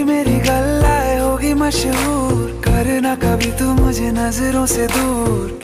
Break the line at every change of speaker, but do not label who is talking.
तेरी मेरी गल्लाए होगी मशहूर। करना कभी तू मुझे नज़रों से दूर।